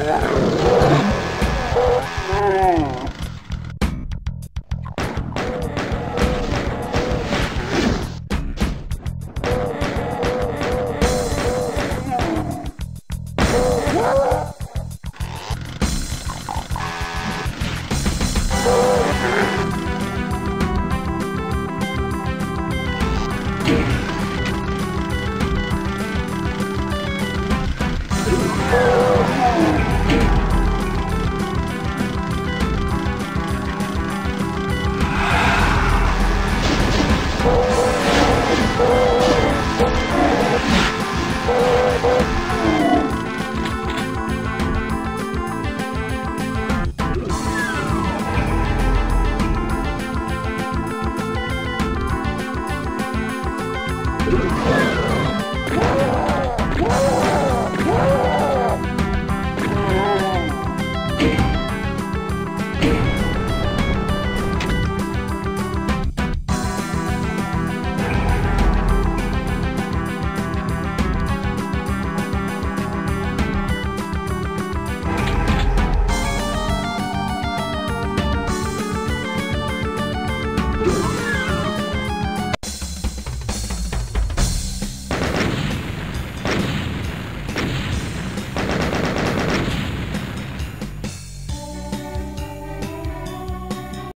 Yeah. Woo!